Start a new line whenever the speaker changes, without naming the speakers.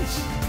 Woo!